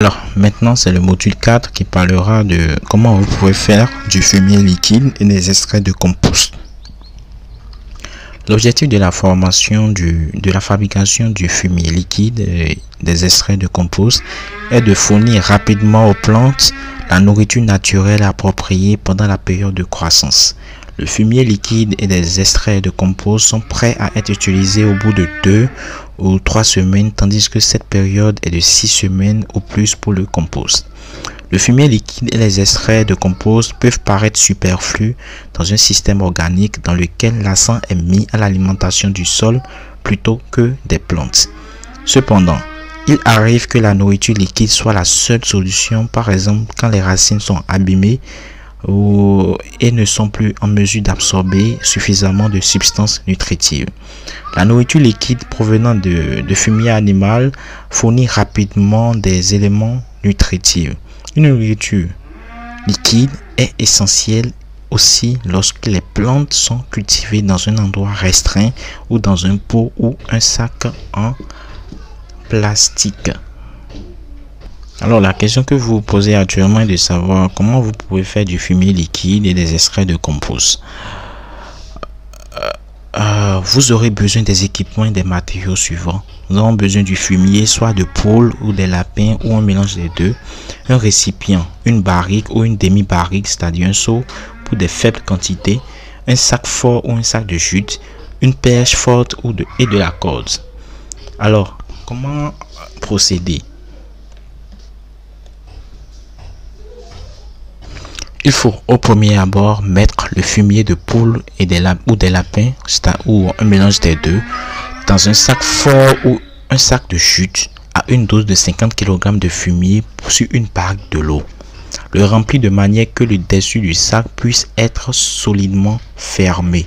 Alors maintenant c'est le module 4 qui parlera de comment vous pouvez faire du fumier liquide et des extraits de compost. L'objectif de la formation de la fabrication du fumier liquide et des extraits de compost est de fournir rapidement aux plantes la nourriture naturelle appropriée pendant la période de croissance. Le fumier liquide et des extraits de compost sont prêts à être utilisés au bout de deux ou trois semaines, tandis que cette période est de six semaines ou plus pour le compost. Le fumier liquide et les extraits de compost peuvent paraître superflus dans un système organique dans lequel l'accent est mis à l'alimentation du sol plutôt que des plantes. Cependant, il arrive que la nourriture liquide soit la seule solution, par exemple quand les racines sont abîmées et ne sont plus en mesure d'absorber suffisamment de substances nutritives. La nourriture liquide provenant de, de fumier animal fournit rapidement des éléments nutritifs. Une nourriture liquide est essentielle aussi lorsque les plantes sont cultivées dans un endroit restreint ou dans un pot ou un sac en plastique. Alors la question que vous vous posez actuellement est de savoir comment vous pouvez faire du fumier liquide et des extraits de compost. Euh, vous aurez besoin des équipements et des matériaux suivants. Nous avons besoin du fumier, soit de poules ou des lapins ou un mélange des deux. Un récipient, une barrique ou une demi-barrique, c'est-à-dire un seau pour des faibles quantités. Un sac fort ou un sac de jute. Une perche forte ou de, et de la corde. Alors, comment procéder? Il faut au premier abord mettre le fumier de poule et ou des lapins ou un mélange des deux dans un sac fort ou un sac de chute à une dose de 50 kg de fumier sur une barque de l'eau. Le remplir de manière que le dessus du sac puisse être solidement fermé.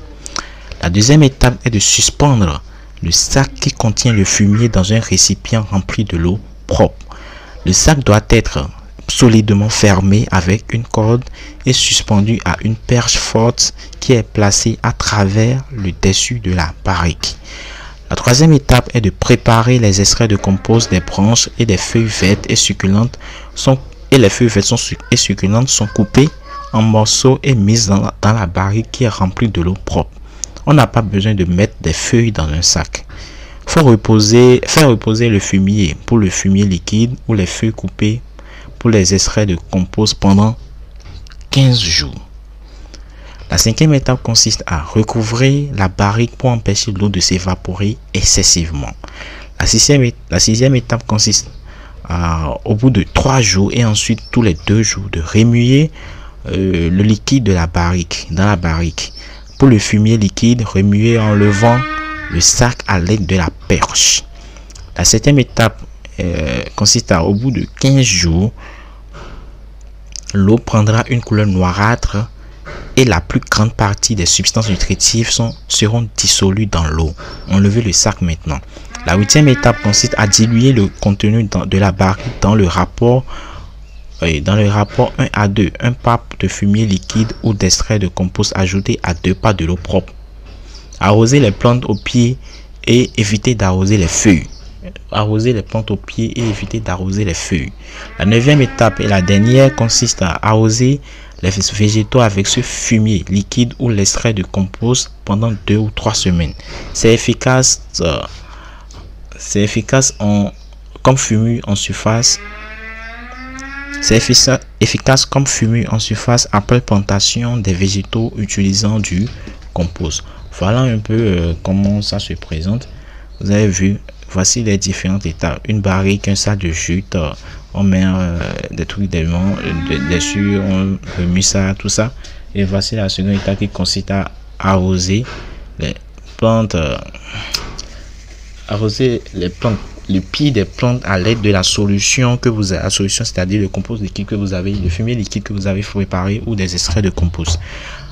La deuxième étape est de suspendre le sac qui contient le fumier dans un récipient rempli de l'eau propre. Le sac doit être solidement fermé avec une corde et suspendu à une perche forte qui est placée à travers le dessus de la barrique. La troisième étape est de préparer les extraits de compost des branches et des feuilles vertes et succulentes sont, et les feuilles vertes et succulentes sont coupées en morceaux et mises dans la, dans barrique qui est remplie de l'eau propre. On n'a pas besoin de mettre des feuilles dans un sac. Faut reposer, faire reposer le fumier pour le fumier liquide ou les feuilles coupées les extraits de compost pendant 15 jours. La cinquième étape consiste à recouvrir la barrique pour empêcher l'eau de s'évaporer excessivement. La sixième, étape consiste au bout de 3 jours et ensuite tous les 2 jours de remuer euh, le liquide de la barrique dans la barrique. Pour le fumier liquide, remuer en levant le sac à l'aide de la perche. La septième étape euh, consiste à, au bout de 15 jours, l'eau prendra une couleur noirâtre et la plus grande partie des substances nutritives seront dissolues dans l'eau. Enlevez le sac maintenant. La huitième étape consiste à diluer le contenu de la barrique dans le rapport dans le rapport 1 à 2, un pape de fumier liquide ou d'extrait de compost ajouté à deux pas de l'eau propre. Arroser les plantes au pied et éviter d'arroser les feuilles arroser les plantes au pied et éviter d'arroser les feuilles. La neuvième étape et la dernière consiste à arroser les végétaux avec ce fumier liquide ou l'extrait de compost pendant deux ou trois semaines. C'est efficace, euh, efficace comme fumier en surface. C'est efficace, comme fumier en surface après plantation des végétaux utilisant du compost. Voilà un peu euh, comment ça se présente. Vous avez vu Voici les différentes étapes. Une barrique, un sac de chute, euh, on met euh, des trucs d'éléments dessus, on remue ça, tout ça. Et voici la seconde étape qui consiste à arroser les plantes, euh, arroser les plantes, le pied des plantes à l'aide de la solution que vous avez, la solution, c'est-à-dire le compost liquide que vous avez, le fumier liquide que vous avez préparé ou des extraits de compost.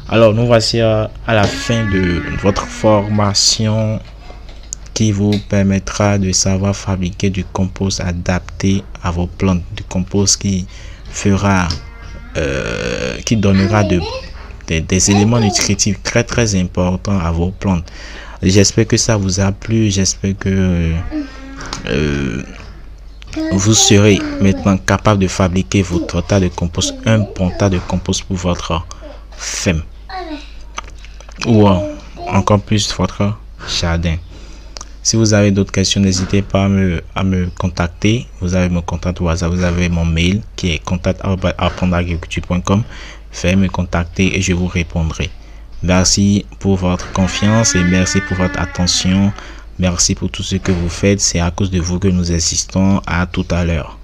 Alors, nous voici à la fin de votre formation vous permettra de savoir fabriquer du compost adapté à vos plantes, du compost qui fera, euh, qui donnera de, des éléments nutritifs très très importants à vos plantes. J'espère que ça vous a plu, j'espère que euh, vous serez maintenant capable de fabriquer votre tas de compost, un bon tas de compost pour votre femme ou encore plus votre jardin. Si vous avez d'autres questions, n'hésitez pas à me, à me contacter. Vous avez mon contact WhatsApp, vous avez mon mail qui est contact.apprendreagriculture.com. Faites me contacter et je vous répondrai. Merci pour votre confiance et merci pour votre attention. Merci pour tout ce que vous faites. C'est à cause de vous que nous existons. À tout à l'heure.